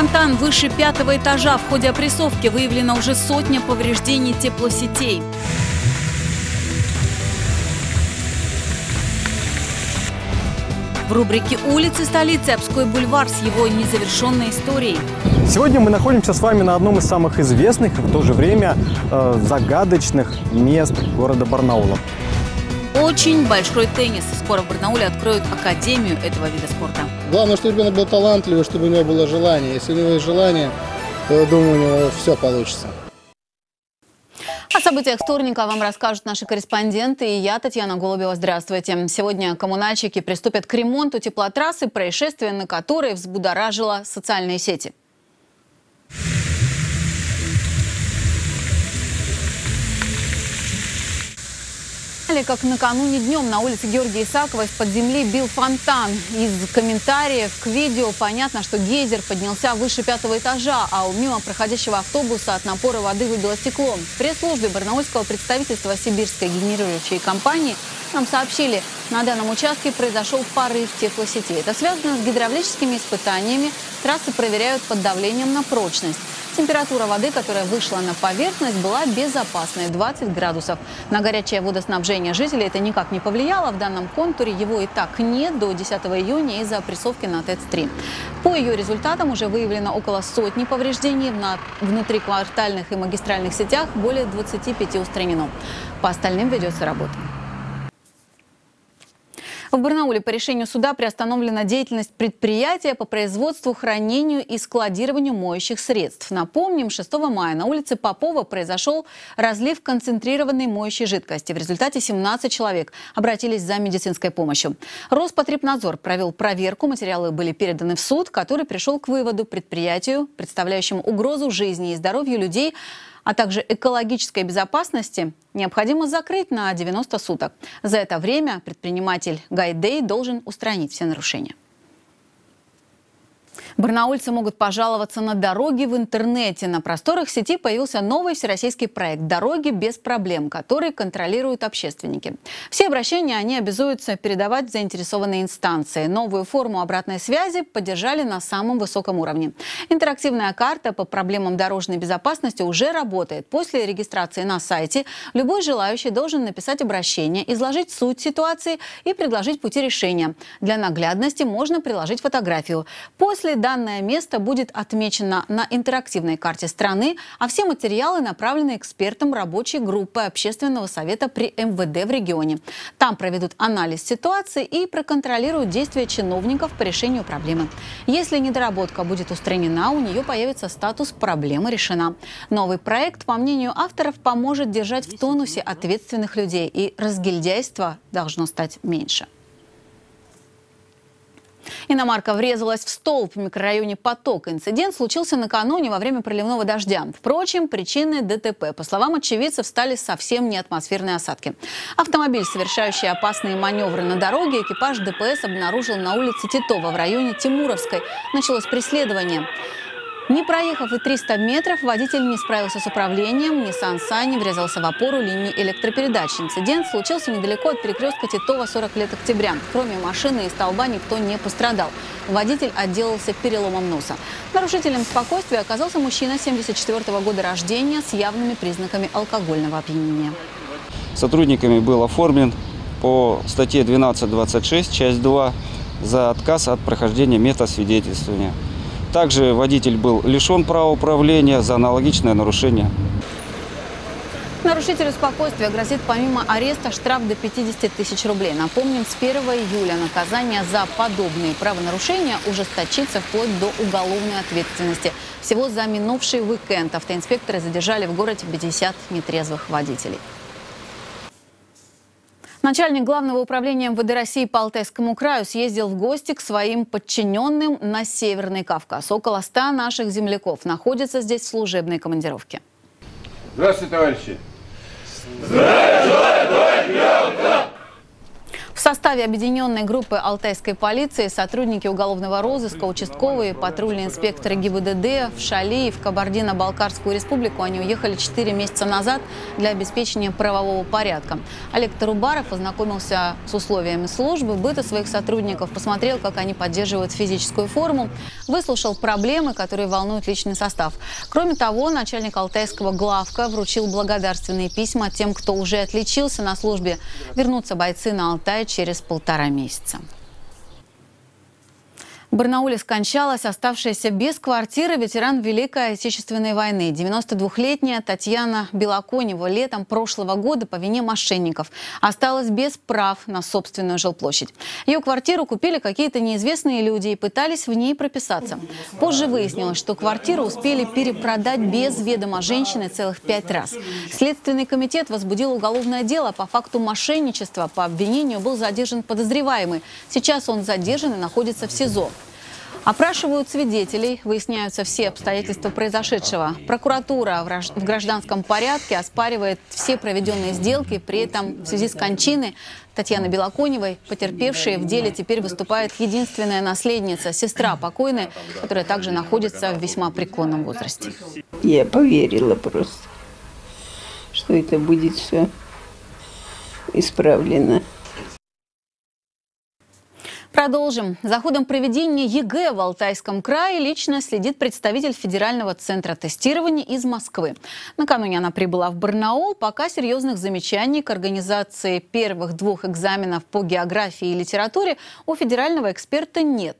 фонтан выше пятого этажа. В ходе опрессовки выявлено уже сотня повреждений теплосетей. В рубрике «Улицы столицы» Обской бульвар с его незавершенной историей. Сегодня мы находимся с вами на одном из самых известных и в то же время э, загадочных мест города Барнаула. Очень большой теннис. Скоро в Барнауле откроют академию этого вида спорта. Главное, чтобы ребенок был талантливый, чтобы у него было желание. Если у него есть желание, то, я думаю, у него все получится. О событиях вторника вам расскажут наши корреспонденты и я, Татьяна Голубева. Здравствуйте. Сегодня коммунальщики приступят к ремонту теплотрассы, происшествие на которой взбудоражило социальные сети. Как накануне днем на улице Георгия Исакова из-под земли бил фонтан. Из комментариев к видео понятно, что гейзер поднялся выше пятого этажа, а у мимо проходящего автобуса от напора воды выбило стекло. В пресс-службе Барнаульского представительства Сибирской генерирующей компании нам сообщили, на данном участке произошел порыв теплосети. Это связано с гидравлическими испытаниями. Трассы проверяют под давлением на прочность. Температура воды, которая вышла на поверхность, была безопасной – 20 градусов. На горячее водоснабжение жителей это никак не повлияло. В данном контуре его и так нет до 10 июня из-за прессовки на ТЭЦ-3. По ее результатам уже выявлено около сотни повреждений. На внутриквартальных и магистральных сетях более 25 устранено. По остальным ведется работа. В Барнауле по решению суда приостановлена деятельность предприятия по производству, хранению и складированию моющих средств. Напомним, 6 мая на улице Попова произошел разлив концентрированной моющей жидкости. В результате 17 человек обратились за медицинской помощью. Роспотребнадзор провел проверку, материалы были переданы в суд, который пришел к выводу предприятию, представляющему угрозу жизни и здоровью людей, а также экологической безопасности необходимо закрыть на 90 суток. За это время предприниматель Гайдей должен устранить все нарушения. Барнаульцы могут пожаловаться на дороги в интернете. На просторах сети появился новый всероссийский проект «Дороги без проблем», который контролируют общественники. Все обращения они обязуются передавать заинтересованные инстанции. Новую форму обратной связи поддержали на самом высоком уровне. Интерактивная карта по проблемам дорожной безопасности уже работает. После регистрации на сайте любой желающий должен написать обращение, изложить суть ситуации и предложить пути решения. Для наглядности можно приложить фотографию. После данное место будет отмечено на интерактивной карте страны, а все материалы направлены экспертам рабочей группы Общественного совета при МВД в регионе. Там проведут анализ ситуации и проконтролируют действия чиновников по решению проблемы. Если недоработка будет устранена, у нее появится статус «проблема решена». Новый проект, по мнению авторов, поможет держать в тонусе ответственных людей, и разгильдяйство должно стать меньше. Иномарка врезалась в столб в микрорайоне Поток. Инцидент случился накануне во время проливного дождя. Впрочем, причиной ДТП, по словам очевидцев, стали совсем не атмосферные осадки. Автомобиль, совершающий опасные маневры на дороге, экипаж ДПС обнаружил на улице Титова в районе Тимуровской. Началось преследование. Не проехав и 300 метров, водитель не справился с управлением. Nissan Sunny врезался в опору линии электропередач. Инцидент случился недалеко от перекрестка Титова 40 лет октября. Кроме машины и столба никто не пострадал. Водитель отделался переломом носа. Нарушителем спокойствия оказался мужчина 74 -го года рождения с явными признаками алкогольного опьянения. Сотрудниками был оформлен по статье 12.26, часть 2, за отказ от прохождения метасвидетельствования. Также водитель был лишен права управления за аналогичное нарушение. Нарушителю спокойствия грозит помимо ареста штраф до 50 тысяч рублей. Напомним, с 1 июля наказание за подобные правонарушения ужесточится вплоть до уголовной ответственности. Всего за минувший уикенд автоинспекторы задержали в городе 50 нетрезвых водителей. Начальник Главного управления МВД России по Алтайскому краю съездил в гости к своим подчиненным на Северный Кавказ. Около ста наших земляков находятся здесь в служебной командировке. Здравствуйте, товарищи! Здравия желаю, товарищ составе объединенной группы Алтайской полиции сотрудники уголовного розыска, участковые, патрульные инспекторы ГИБДД в Шали и в Кабардино-Балкарскую республику они уехали 4 месяца назад для обеспечения правового порядка. Олег Тарубаров познакомился с условиями службы, быта своих сотрудников, посмотрел, как они поддерживают физическую форму, выслушал проблемы, которые волнуют личный состав. Кроме того, начальник Алтайского главка вручил благодарственные письма тем, кто уже отличился на службе. Вернутся бойцы на Алтай через полтора месяца. В Барнауле скончалась оставшаяся без квартиры ветеран Великой Отечественной войны. 92-летняя Татьяна Белоконева летом прошлого года по вине мошенников осталась без прав на собственную жилплощадь. Ее квартиру купили какие-то неизвестные люди и пытались в ней прописаться. Позже выяснилось, что квартиру успели перепродать без ведома женщины целых пять раз. Следственный комитет возбудил уголовное дело по факту мошенничества. По обвинению был задержан подозреваемый. Сейчас он задержан и находится в СИЗО. Опрашивают свидетелей, выясняются все обстоятельства произошедшего. Прокуратура в гражданском порядке оспаривает все проведенные сделки. При этом в связи с кончиной Татьяны Белоконевой, потерпевшей в деле теперь выступает единственная наследница, сестра покойной, которая также находится в весьма преклонном возрасте. Я поверила просто, что это будет все исправлено. Продолжим. За ходом проведения ЕГЭ в Алтайском крае лично следит представитель Федерального центра тестирования из Москвы. Накануне она прибыла в Барнаул. Пока серьезных замечаний к организации первых двух экзаменов по географии и литературе у федерального эксперта нет.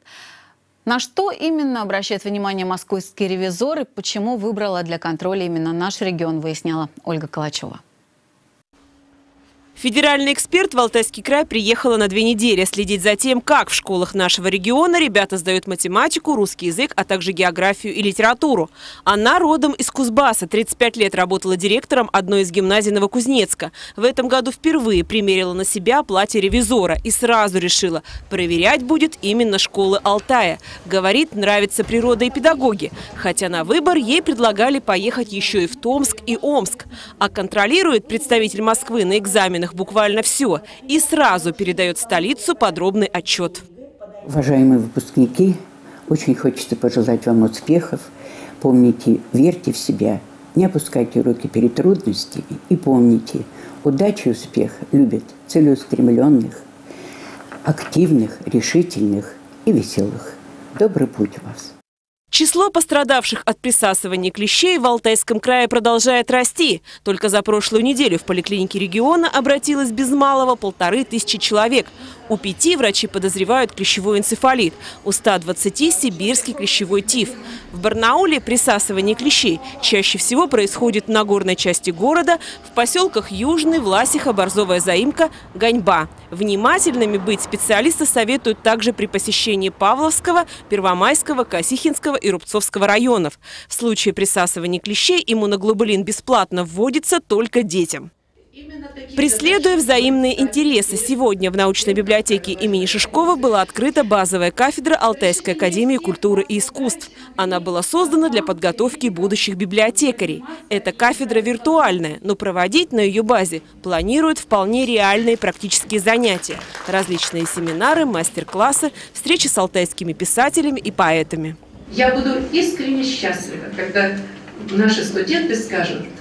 На что именно обращает внимание московский ревизор и почему выбрала для контроля именно наш регион, выясняла Ольга Калачева. Федеральный эксперт в Алтайский край приехала на две недели следить за тем, как в школах нашего региона ребята сдают математику, русский язык, а также географию и литературу. Она родом из Кузбасса, 35 лет работала директором одной из гимназий Новокузнецка. В этом году впервые примерила на себя платье ревизора и сразу решила, проверять будет именно школы Алтая. Говорит, нравится природа и педагоги, хотя на выбор ей предлагали поехать еще и в Томск и Омск. А контролирует представитель Москвы на экзаменах данных буквально все и сразу передает столицу подробный отчет. Уважаемые выпускники, очень хочется пожелать вам успехов. Помните, верьте в себя, не опускайте руки перед трудностями и помните, удача и успех любят целеустремленных, активных, решительных и веселых. Добрый путь вас! Число пострадавших от присасывания клещей в Алтайском крае продолжает расти. Только за прошлую неделю в поликлинике региона обратилось без малого полторы тысячи человек. У пяти врачи подозревают клещевой энцефалит, у 120 – сибирский клещевой тиф. В Барнауле присасывание клещей чаще всего происходит на горной части города, в поселках Южный, Власиха, Борзовая заимка, Ганьба. Внимательными быть специалисты советуют также при посещении Павловского, Первомайского, Косихинского и Рубцовского районов. В случае присасывания клещей иммуноглобулин бесплатно вводится только детям. Преследуя взаимные интересы, сегодня в научной библиотеке имени Шишкова была открыта базовая кафедра Алтайской академии культуры и искусств. Она была создана для подготовки будущих библиотекарей. Эта кафедра виртуальная, но проводить на ее базе планируют вполне реальные практические занятия. Различные семинары, мастер-классы, встречи с алтайскими писателями и поэтами. Я буду искренне счастлива, когда наши студенты скажут –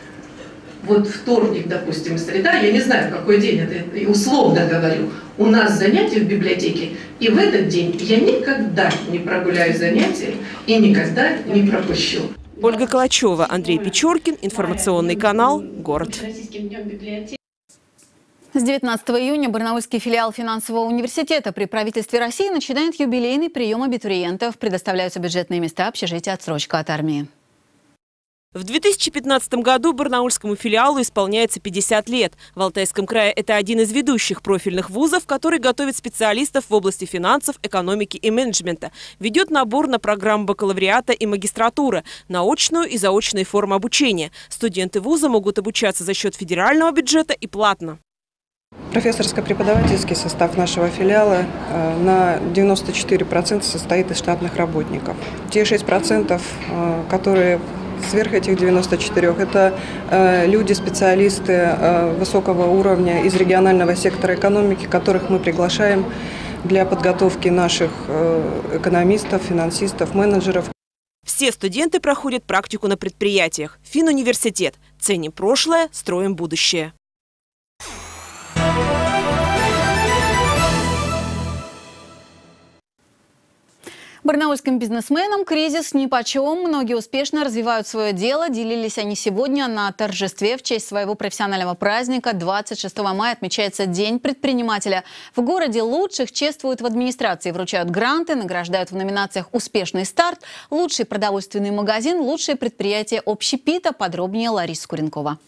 вот вторник, допустим, среда, я не знаю, какой день это, условно говорю, у нас занятия в библиотеке, и в этот день я никогда не прогуляю занятия и никогда не пропущу. Ольга Калачева, Андрей Печоркин, информационный канал «Город». С 19 июня Барнаульский филиал финансового университета при правительстве России начинает юбилейный прием абитуриентов. Предоставляются бюджетные места общежития отсрочка от армии. В 2015 году барнаульскому филиалу исполняется 50 лет. В Алтайском крае это один из ведущих профильных вузов, который готовит специалистов в области финансов, экономики и менеджмента. Ведет набор на программу бакалавриата и магистратуры, на очную и заочные формы обучения. Студенты вуза могут обучаться за счет федерального бюджета и платно. Профессорско-преподавательский состав нашего филиала э, на 94% состоит из штатных работников. Те 6%, э, которые сверх этих 94 это э, люди, специалисты э, высокого уровня из регионального сектора экономики, которых мы приглашаем для подготовки наших экономистов, финансистов, менеджеров. Все студенты проходят практику на предприятиях. Финуниверситет. Ценим прошлое, строим будущее. Барнаульским бизнесменам кризис нипочем. Многие успешно развивают свое дело. Делились они сегодня на торжестве в честь своего профессионального праздника. 26 мая отмечается День предпринимателя. В городе лучших чествуют в администрации, вручают гранты, награждают в номинациях «Успешный старт», «Лучший продовольственный магазин», «Лучшее предприятие общепита». Подробнее Лариса Куренкова.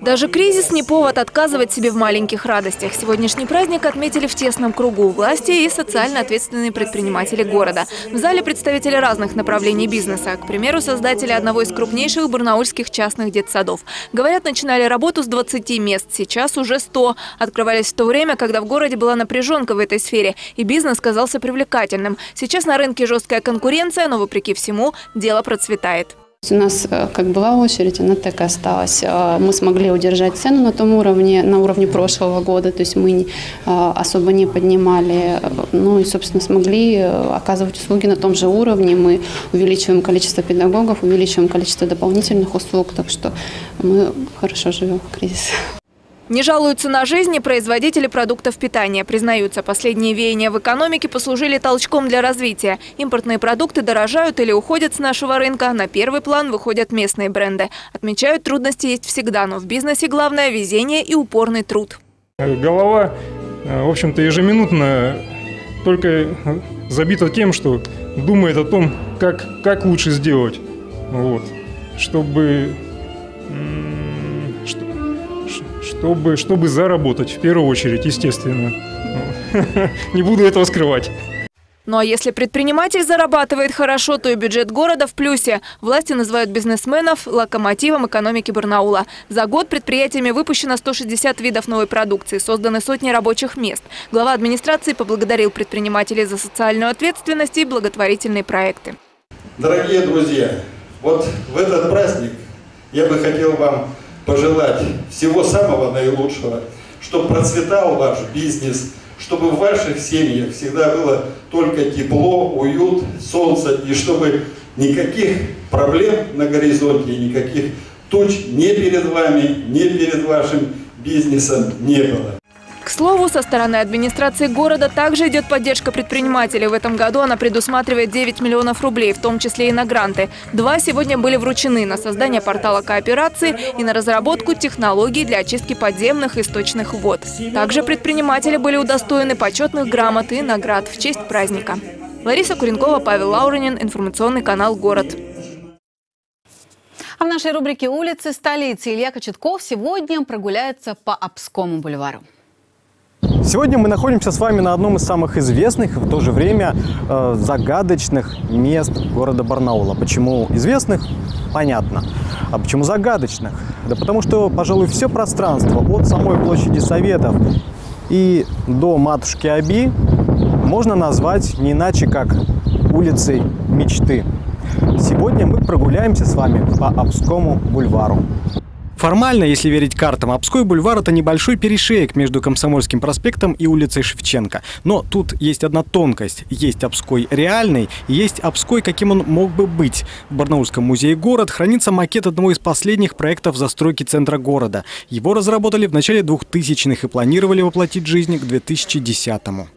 Даже кризис не повод отказывать себе в маленьких радостях. Сегодняшний праздник отметили в тесном кругу власти и социально ответственные предприниматели города. В зале представители разных направлений бизнеса. К примеру, создатели одного из крупнейших барнаульских частных детсадов. Говорят, начинали работу с 20 мест, сейчас уже 100. Открывались в то время, когда в городе была напряженка в этой сфере, и бизнес казался привлекательным. Сейчас на рынке жесткая конкуренция, но вопреки всему дело процветает. У нас э, как была очередь, она так и осталась. Э, мы смогли удержать цену на том уровне, на уровне прошлого года, то есть мы э, особо не поднимали, ну и, собственно, смогли оказывать услуги на том же уровне. Мы увеличиваем количество педагогов, увеличиваем количество дополнительных услуг, так что мы хорошо живем в кризис. Не жалуются на жизнь и производители продуктов питания. Признаются, последние веяния в экономике послужили толчком для развития. Импортные продукты дорожают или уходят с нашего рынка. На первый план выходят местные бренды. Отмечают, трудности есть всегда, но в бизнесе главное – везение и упорный труд. Голова, э, в общем-то, ежеминутно только забита тем, что думает о том, как, как лучше сделать, вот, чтобы чтобы, чтобы заработать, в первую очередь, естественно. Не буду этого скрывать. Ну а если предприниматель зарабатывает хорошо, то и бюджет города в плюсе. Власти называют бизнесменов локомотивом экономики Барнаула. За год предприятиями выпущено 160 видов новой продукции, созданы сотни рабочих мест. Глава администрации поблагодарил предпринимателей за социальную ответственность и благотворительные проекты. Дорогие друзья, вот в этот праздник я бы хотел вам пожелать всего самого наилучшего, чтобы процветал ваш бизнес, чтобы в ваших семьях всегда было только тепло, уют, солнце, и чтобы никаких проблем на горизонте, никаких туч ни перед вами, ни перед вашим бизнесом не было. К слову, со стороны администрации города также идет поддержка предпринимателей. В этом году она предусматривает 9 миллионов рублей, в том числе и на гранты. Два сегодня были вручены на создание портала кооперации и на разработку технологий для очистки подземных источных вод. Также предприниматели были удостоены почетных грамот и наград в честь праздника. Лариса Куренкова, Павел Лауренин, информационный канал «Город». А в нашей рубрике «Улицы столицы» Илья Кочетков сегодня прогуляется по Обскому бульвару. Сегодня мы находимся с вами на одном из самых известных в то же время э, загадочных мест города Барнаула. Почему известных? Понятно. А почему загадочных? Да потому что, пожалуй, все пространство от самой площади Советов и до Матушки Аби можно назвать не иначе, как улицей мечты. Сегодня мы прогуляемся с вами по Обскому бульвару. Формально, если верить картам, Обской бульвар – это небольшой перешеек между Комсомольским проспектом и улицей Шевченко. Но тут есть одна тонкость. Есть Обской реальный, есть Обской, каким он мог бы быть. В Барнаульском музее «Город» хранится макет одного из последних проектов застройки центра города. Его разработали в начале 2000-х и планировали воплотить жизнь к 2010-му.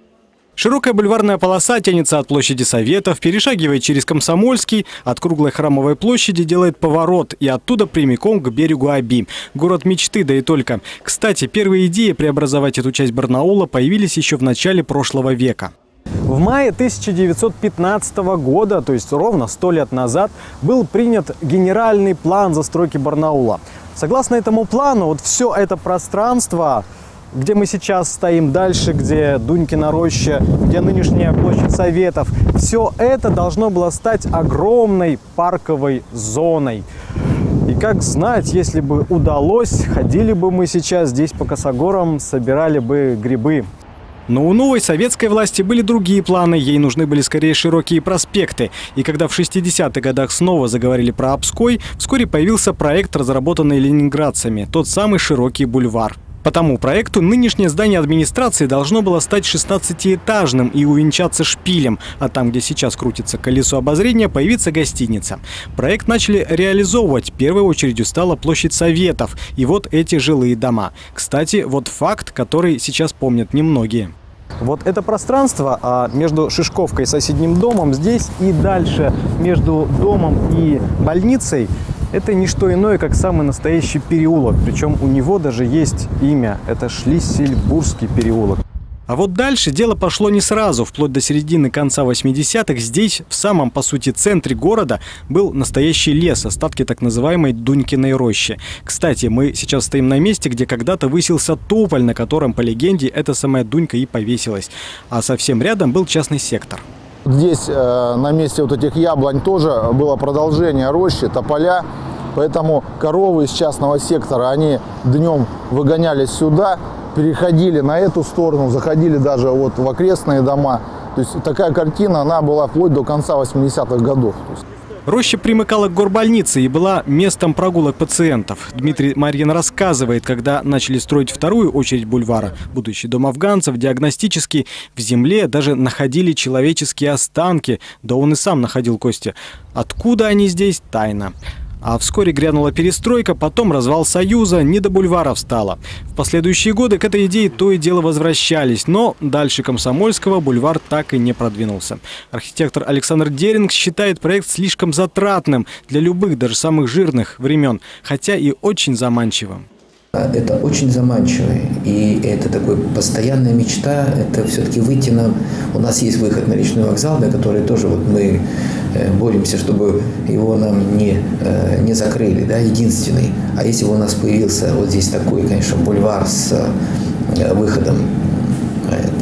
Широкая бульварная полоса тянется от площади Советов, перешагивает через Комсомольский, от круглой храмовой площади делает поворот и оттуда прямиком к берегу Аби. Город мечты, да и только. Кстати, первые идеи преобразовать эту часть Барнаула появились еще в начале прошлого века. В мае 1915 года, то есть ровно сто лет назад, был принят генеральный план застройки Барнаула. Согласно этому плану, вот все это пространство где мы сейчас стоим дальше, где Дунькина роща, где нынешняя площадь Советов. Все это должно было стать огромной парковой зоной. И как знать, если бы удалось, ходили бы мы сейчас здесь по косогорам, собирали бы грибы. Но у новой советской власти были другие планы, ей нужны были скорее широкие проспекты. И когда в 60-х годах снова заговорили про Обской, вскоре появился проект, разработанный ленинградцами, тот самый широкий бульвар. По тому проекту нынешнее здание администрации должно было стать 16-этажным и увенчаться шпилем, а там, где сейчас крутится колесо обозрения, появится гостиница. Проект начали реализовывать. Первой очередью стала площадь Советов и вот эти жилые дома. Кстати, вот факт, который сейчас помнят немногие. Вот это пространство а между Шишковкой и соседним домом здесь и дальше между домом и больницей это не что иное, как самый настоящий переулок. Причем у него даже есть имя. Это Шлиссельбургский переулок. А вот дальше дело пошло не сразу. Вплоть до середины конца 80-х здесь, в самом, по сути, центре города, был настоящий лес, остатки так называемой Дунькиной рощи. Кстати, мы сейчас стоим на месте, где когда-то высился тополь, на котором, по легенде, эта самая Дунька и повесилась. А совсем рядом был частный сектор. Здесь э, на месте вот этих яблонь тоже было продолжение рощи, тополя. Поэтому коровы из частного сектора, они днем выгонялись сюда, переходили на эту сторону, заходили даже вот в окрестные дома. То есть такая картина, она была вплоть до конца 80-х годов. Роща примыкала к горбольнице и была местом прогулок пациентов. Дмитрий Марьин рассказывает, когда начали строить вторую очередь бульвара, будущий дом афганцев, диагностический, в земле даже находили человеческие останки, да он и сам находил кости. Откуда они здесь – тайна. А вскоре грянула перестройка, потом развал Союза, не до бульваров стало. В последующие годы к этой идее то и дело возвращались, но дальше Комсомольского бульвар так и не продвинулся. Архитектор Александр Деринг считает проект слишком затратным для любых, даже самых жирных времен, хотя и очень заманчивым. Это очень заманчиво. И это такой постоянная мечта. Это все-таки выйти на... У нас есть выход на речной вокзал, на который тоже вот мы э, боремся, чтобы его нам не, э, не закрыли, да, единственный. А если бы у нас появился вот здесь такой, конечно, бульвар с э, выходом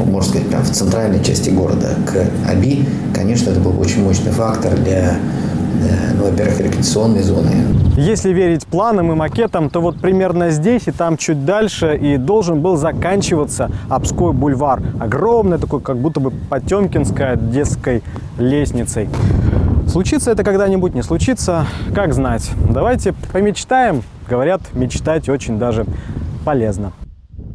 можно сказать, прям в центральной части города к Аби, конечно, это был очень мощный фактор для ну, во-первых, рекреационные зоны. Если верить планам и макетам, то вот примерно здесь и там чуть дальше и должен был заканчиваться Обской бульвар. Огромный такой, как будто бы Потемкинская детской лестницей. Случится это когда-нибудь, не случится, как знать. Давайте помечтаем. Говорят, мечтать очень даже полезно.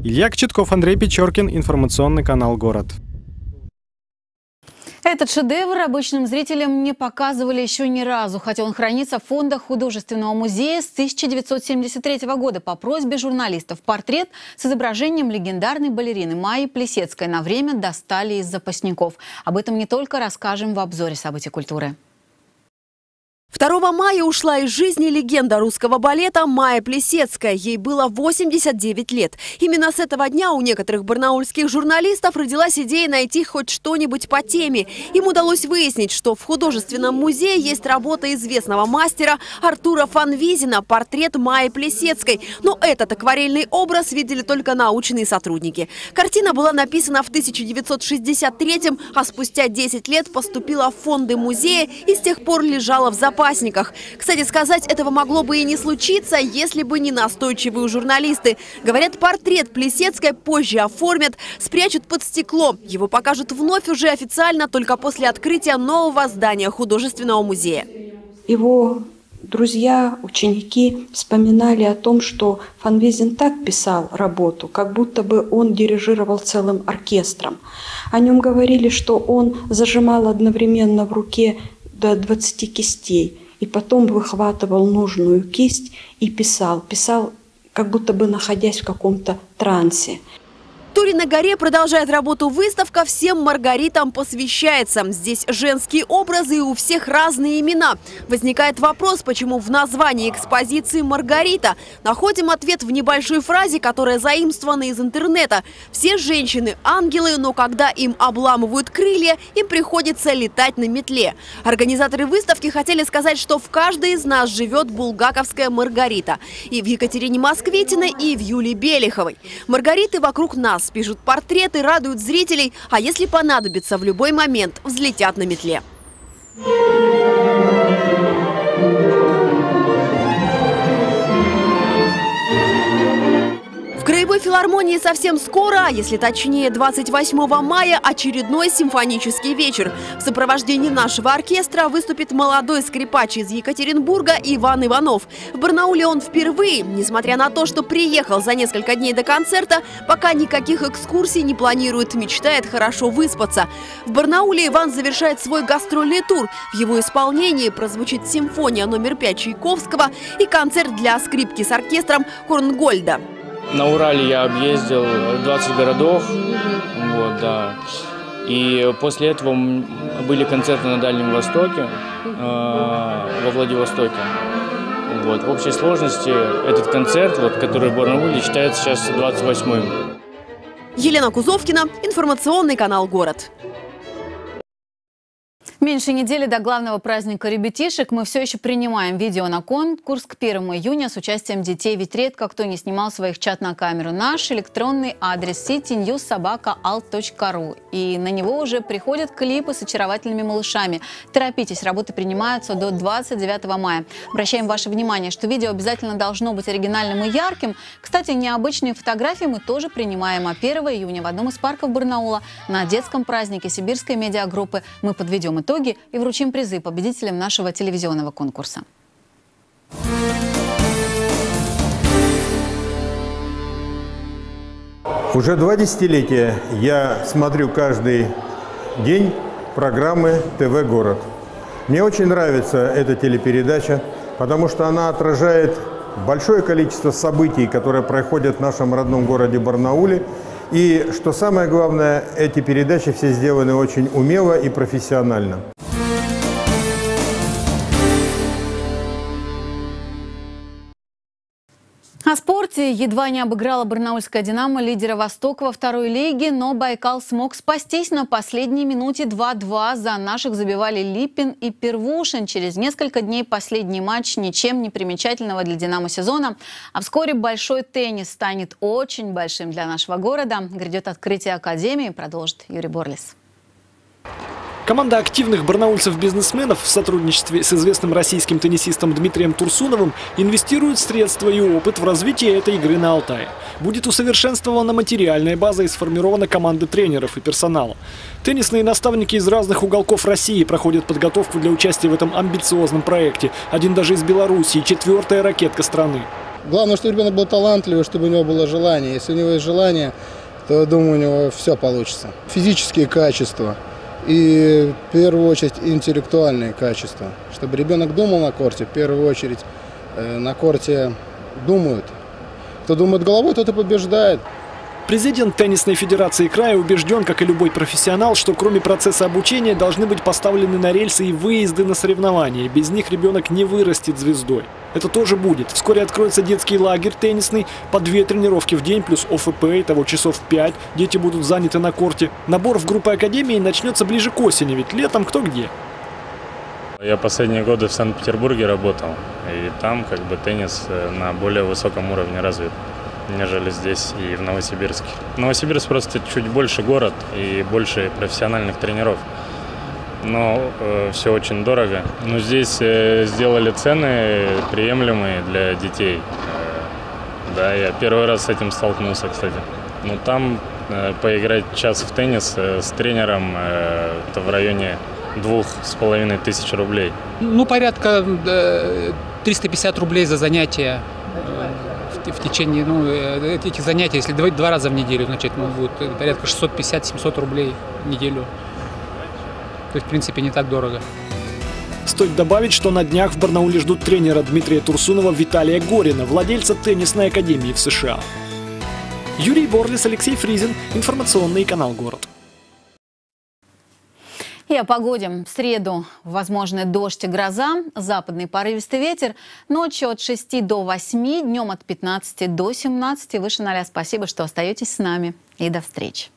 Илья Кочетков, Андрей Печоркин, информационный канал «Город». Этот шедевр обычным зрителям не показывали еще ни разу, хотя он хранится в фондах художественного музея с 1973 года по просьбе журналистов. Портрет с изображением легендарной балерины Майи Плесецкой на время достали из запасников. Об этом не только расскажем в обзоре событий культуры. 2 мая ушла из жизни легенда русского балета Майя Плесецкая. Ей было 89 лет. Именно с этого дня у некоторых барнаульских журналистов родилась идея найти хоть что-нибудь по теме. Им удалось выяснить, что в художественном музее есть работа известного мастера Артура Фанвизина «Портрет Майи Плесецкой». Но этот акварельный образ видели только научные сотрудники. Картина была написана в 1963 а спустя 10 лет поступила в фонды музея и с тех пор лежала в запасе запасниках. Кстати сказать, этого могло бы и не случиться, если бы не настойчивые журналисты. Говорят, портрет Плесецкой позже оформят, спрячут под стекло. Его покажут вновь уже официально только после открытия нового здания художественного музея. Его друзья, ученики вспоминали о том, что Фанвизин так писал работу, как будто бы он дирижировал целым оркестром. О нем говорили, что он зажимал одновременно в руке до 20 кистей, и потом выхватывал нужную кисть и писал. Писал, как будто бы находясь в каком-то трансе. Туре на горе продолжает работу выставка «Всем Маргаритам посвящается». Здесь женские образы и у всех разные имена. Возникает вопрос, почему в названии экспозиции «Маргарита». Находим ответ в небольшой фразе, которая заимствована из интернета. Все женщины – ангелы, но когда им обламывают крылья, им приходится летать на метле. Организаторы выставки хотели сказать, что в каждой из нас живет булгаковская Маргарита. И в Екатерине Москвитиной, и в Юлии Белиховой. Маргариты вокруг нас нас пишут портреты, радуют зрителей, а если понадобится, в любой момент взлетят на метле. В Краевой филармонии филармонии совсем скоро, а если точнее 28 мая, очередной симфонический вечер. В сопровождении нашего оркестра выступит молодой скрипач из Екатеринбурга Иван Иванов. В Барнауле он впервые, несмотря на то, что приехал за несколько дней до концерта, пока никаких экскурсий не планирует, мечтает хорошо выспаться. В Барнауле Иван завершает свой гастрольный тур. В его исполнении прозвучит симфония номер 5 Чайковского и концерт для скрипки с оркестром Корнгольда. На Урале я объездил 20 городов, вот, да. И после этого были концерты на Дальнем Востоке, э, во Владивостоке. Вот. В общей сложности этот концерт, вот, который в Барнауле, считается сейчас 28-м. Елена Кузовкина, информационный канал «Город». Меньше недели до главного праздника ребятишек мы все еще принимаем видео на конкурс к 1 июня с участием детей, ведь редко кто не снимал своих чат на камеру. Наш электронный адрес citynewssobaka.alt.ru и на него уже приходят клипы с очаровательными малышами. Торопитесь, работы принимаются до 29 мая. Обращаем ваше внимание, что видео обязательно должно быть оригинальным и ярким. Кстати, необычные фотографии мы тоже принимаем, а 1 июня в одном из парков Барнаула на детском празднике сибирской медиагруппы мы подведем итоги и вручим призы победителям нашего телевизионного конкурса. Уже два десятилетия я смотрю каждый день программы ТВ «Город». Мне очень нравится эта телепередача, потому что она отражает большое количество событий, которые происходят в нашем родном городе Барнауле – и, что самое главное, эти передачи все сделаны очень умело и профессионально. Спорте едва не обыграла барнаульская «Динамо» лидера «Востока» во второй лиге, но Байкал смог спастись на последней минуте 2-2. За наших забивали Липин и Первушин. Через несколько дней последний матч ничем не примечательного для «Динамо» сезона. А вскоре большой теннис станет очень большим для нашего города. Грядет открытие Академии, продолжит Юрий Борлис. Команда активных барнаульцев-бизнесменов в сотрудничестве с известным российским теннисистом Дмитрием Турсуновым инвестирует средства и опыт в развитие этой игры на Алтае. Будет усовершенствована материальная база и сформирована команда тренеров и персонала. Теннисные наставники из разных уголков России проходят подготовку для участия в этом амбициозном проекте. Один даже из Белоруссии, четвертая ракетка страны. Главное, чтобы ребенок был талантливый, чтобы у него было желание. Если у него есть желание, то, думаю, у него все получится. Физические качества – и в первую очередь интеллектуальные качества. Чтобы ребенок думал на корте, в первую очередь э, на корте думают. Кто думает головой, тот и побеждает. Президент Теннисной Федерации края убежден, как и любой профессионал, что кроме процесса обучения должны быть поставлены на рельсы и выезды на соревнования. Без них ребенок не вырастет звездой. Это тоже будет. Вскоре откроется детский лагерь теннисный, по две тренировки в день, плюс ОФП, того часов 5. Дети будут заняты на корте. Набор в группы Академии начнется ближе к осени, ведь летом кто где. Я последние годы в Санкт-Петербурге работал, и там как бы теннис э, на более высоком уровне развит нежели здесь и в Новосибирске. Новосибирск просто чуть больше город и больше профессиональных тренеров. Но э, все очень дорого. Но здесь э, сделали цены приемлемые для детей. Э, да, я первый раз с этим столкнулся, кстати. Но там э, поиграть час в теннис э, с тренером э, это в районе двух с половиной тысяч рублей. Ну, порядка э, 350 рублей за занятие в течение ну, э, этих занятий, если два, два раза в неделю, значит, ну, будет порядка 650-700 рублей в неделю. То есть, в принципе, не так дорого. Стоит добавить, что на днях в Барнауле ждут тренера Дмитрия Турсунова Виталия Горина, владельца теннисной академии в США. Юрий Борлис, Алексей Фризин, информационный канал «Город». И о погоде. В среду возможны дождь и гроза, западный порывистый ветер. Ночью от 6 до 8, днем от 15 до 17. Выше 0. Спасибо, что остаетесь с нами. И до встречи.